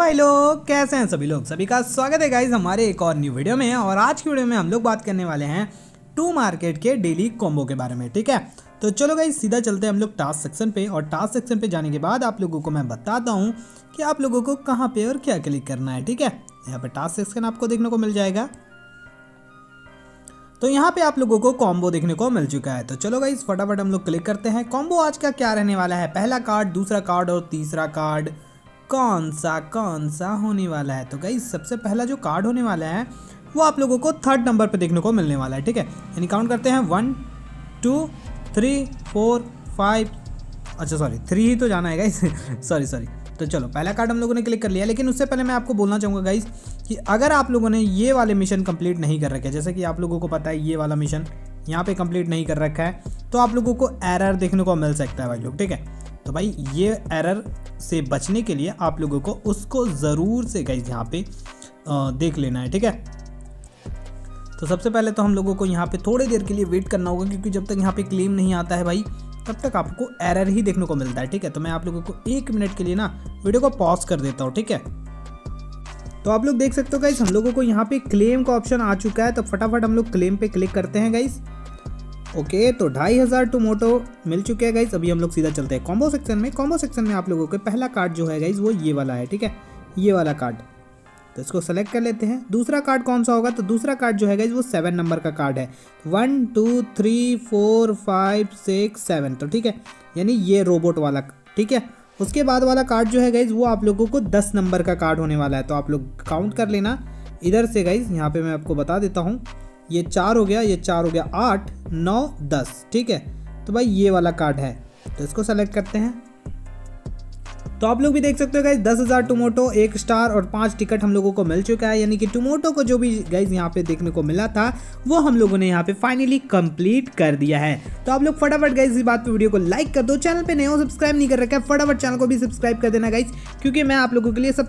भाई लोग, कैसे हैं सभी लोग? सभी का स्वागत है गाइज़ हमारे एक और न्यू वीडियो में और आज की वीडियो में हम लोग बात करने वाले हैं टू मार्केट के डेली कॉम्बो के बारे में, ठीक है? तो चलो गाइज़ सीधा चलते हैं हम लोग टास्क सेक्शन पे और टास्क सेक्शन पे जाने के बाद आप लोगों को मैं बताता हूँ कि आप लोगों को कहाँ पे और क्या क्लिक करना है, ठीक है? यहाँ पे टास्क सेक्शन आपको देखने को मिल जाएगा। तो यहाँ पे आप लोगों को कॉम्बो देखने को मिल चुका है। तो चलो गाइज़ फटाफट हम लोग क्लिक करते हैं। कॉम्बो आज का क्या रहने वाला है? पहला कार्ड दूसरा कार्ड और तीसरा कार्ड कौन सा कौन सा होने वाला है? तो गाइज़ सबसे पहला जो कार्ड होने वाला है, वो आप लोगों को थर्ड नंबर पर देखने को मिलने वाला है, ठीक है? यानी काउंट करते हैं one two three four five अच्छा सॉरी थ्री ही तो जाना है गाइस सॉरी सॉरी तो चलो, पहला कार्ड हम लोगों ने क्लिक कर लिया, लेकिन उससे पहले मैं आपको बोलना चाहूँगा गाइस कि अगर आप लोगों ने ये वाले मिशन कंप्लीट नहीं कर रखे, जैसे कि आप लोगों को पता है ये वाला मिशन यहाँ पे कंप्लीट नहीं कर रखा है तो आप लोगों को एरर देखने को मिल सकता है भाई लोग, ठीक है? तो भाई ये एरर से बचने के लिए आप लोगों को उसको ज़रूर से गाइज़ यहाँ पे देख लेना है, ठीक है? तो सबसे पहले तो हम लोगों को यहाँ पे थोड़ी देर के लिए वेट करना होगा, क्योंकि जब तक यहाँ पे क्लेम नहीं आता है भाई, तब तक आपको एरर ही देखने को मिलता है, ठीक है? तो मैं आप लोगों को एक मिनट के लिए ना वीडियो को पॉज कर देता हूँ, ठीक है? तो आप लोग देख सकते हो गाइस हम लोगों को यहाँ पे क्लेम का ऑप्शन आ चुका है तो फटाफट हम लोग क्लेम पे क्लिक करते हैं गाइस ओके तो ढाई हज़ार टू मोटो मिल चुके हैं गाइज़ अभी हम लोग सीधा चलते हैं कॉम्बो सेक्शन में। कॉम्बो सेक्शन में आप लोगों के पहला कार्ड जो है गाइज़ वो ये वाला है, ठीक है? ये वाला कार्ड तो इसको सेलेक्ट कर लेते हैं। दूसरा कार्ड कौन सा होगा? तो दूसरा कार्ड जो है गाइज़ वो सेवन नंबर का कार्ड है। One two three four five six seven तो ठीक है? यानी ये रोबोट वाला, ठीक है? उसके बाद वाला कार्ड जो है गाइज़ वो आप लोगों को दस नंबर का कार्ड होने वाला है। तो आप लोग काउंट कर लेना। इधर से गाइज़ यहाँ पे मैं आपको बता देता हूँ। ये चार हो गया, ये चार हो गया आठ, नौ, दस, ठीक है? तो भाई ये वाला कार्ड है। तो इसको सेलेक्ट करते हैं। तो आप लोग भी देख सकते हो गाइज़ दस हज़ार टोमोटो एक स्टार और पाँच टिकट हम लोगों को मिल चुका है। यानी कि टोमोटो को जो भी गाइज़ यहाँ पे देखने को मिला था, वो हम लोगों ने यहाँ पे फाइनली कंप्लीट कर दिया है। तो आप लोग फटाफट गाइज़ इस बात पे वीडियो को लाइक कर दो। चैनल पे नए हो सब्सक्राइब नहीं कर रखा है, फटाफट चैनल को भी सब्सक्राइब कर देना गाइज़ क्योंकि मैं आप लोगों के लिए सब